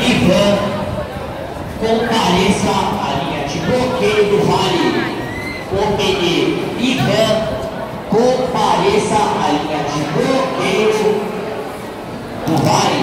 Ivan compareça à linha de bloqueio do Vale. O Ivan compareça à linha de bloqueio do Vale.